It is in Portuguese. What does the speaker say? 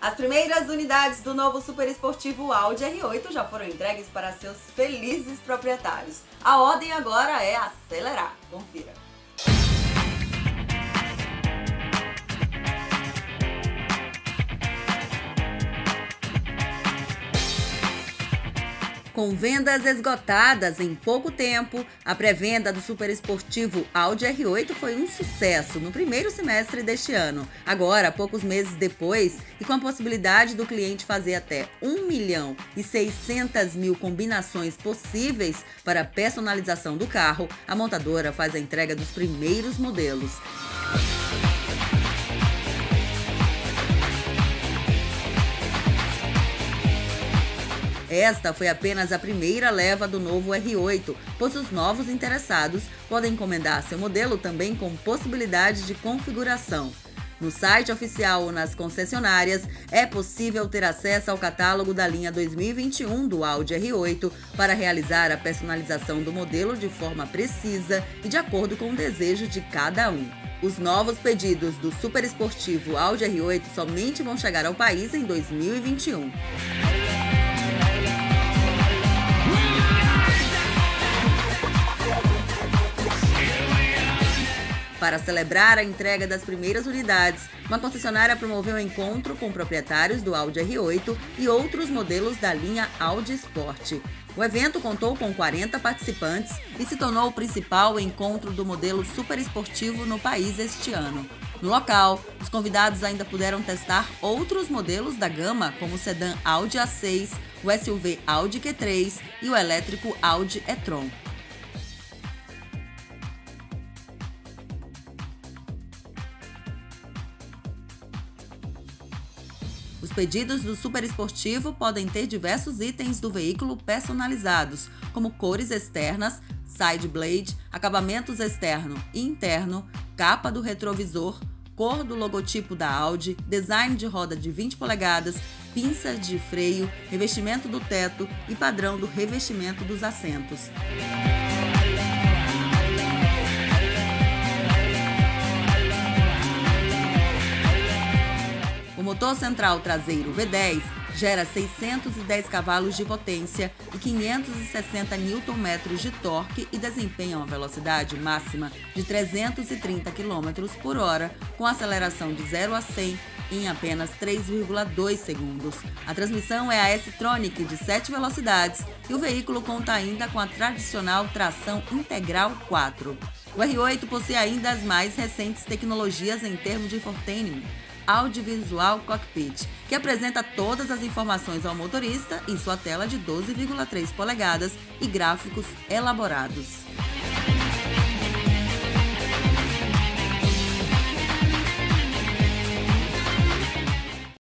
As primeiras unidades do novo super esportivo Audi R8 já foram entregues para seus felizes proprietários. A ordem agora é acelerar. Confira. Com vendas esgotadas em pouco tempo, a pré-venda do super esportivo Audi R8 foi um sucesso no primeiro semestre deste ano. Agora, poucos meses depois, e com a possibilidade do cliente fazer até 1 milhão e 600 mil combinações possíveis para personalização do carro, a montadora faz a entrega dos primeiros modelos. Esta foi apenas a primeira leva do novo R8, pois os novos interessados podem encomendar seu modelo também com possibilidade de configuração. No site oficial ou nas concessionárias, é possível ter acesso ao catálogo da linha 2021 do Audi R8 para realizar a personalização do modelo de forma precisa e de acordo com o desejo de cada um. Os novos pedidos do super esportivo Audi R8 somente vão chegar ao país em 2021. Para celebrar a entrega das primeiras unidades, uma concessionária promoveu um encontro com proprietários do Audi R8 e outros modelos da linha Audi Sport. O evento contou com 40 participantes e se tornou o principal encontro do modelo super esportivo no país este ano. No local, os convidados ainda puderam testar outros modelos da gama, como o sedã Audi A6, o SUV Audi Q3 e o elétrico Audi e-tron. Os pedidos do super esportivo podem ter diversos itens do veículo personalizados, como cores externas, side blade, acabamentos externo e interno, capa do retrovisor, cor do logotipo da Audi, design de roda de 20 polegadas, pinça de freio, revestimento do teto e padrão do revestimento dos assentos. Motor central traseiro V10 gera 610 cavalos de potência e 560 Nm de torque e desempenha uma velocidade máxima de 330 km por hora, com aceleração de 0 a 100 em apenas 3,2 segundos. A transmissão é a S-Tronic de 7 velocidades e o veículo conta ainda com a tradicional tração integral 4. O R8 possui ainda as mais recentes tecnologias em termos de infotainment, Audiovisual Cockpit, que apresenta todas as informações ao motorista em sua tela de 12,3 polegadas e gráficos elaborados.